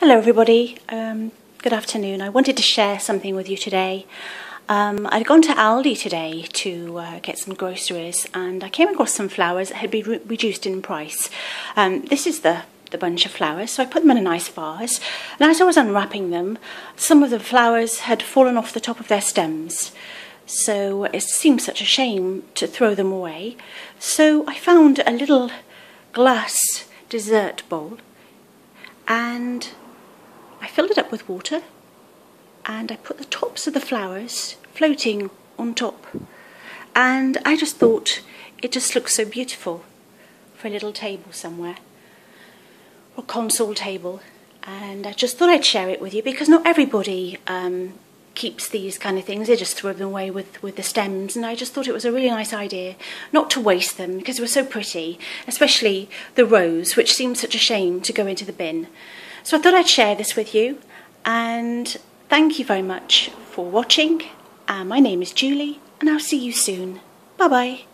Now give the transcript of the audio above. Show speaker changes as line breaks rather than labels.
Hello, everybody. Um, good afternoon. I wanted to share something with you today. Um, I'd gone to Aldi today to uh, get some groceries, and I came across some flowers that had been re- reduced in price. Um, this is the the bunch of flowers, so I put them in a nice vase. And as I was unwrapping them, some of the flowers had fallen off the top of their stems. So it seemed such a shame to throw them away. So I found a little glass dessert bowl and filled it up with water and I put the tops of the flowers floating on top. And I just thought it just looks so beautiful for a little table somewhere or console table. And I just thought I'd share it with you because not everybody um, keeps these kind of things. They just throw them away with, with the stems. And I just thought it was a really nice idea not to waste them because they were so pretty, especially the rose, which seems such a shame to go into the bin. So I thought I'd share this with you and thank you very much for watching. Uh, my name is Julie and I'll see you soon. Bye bye.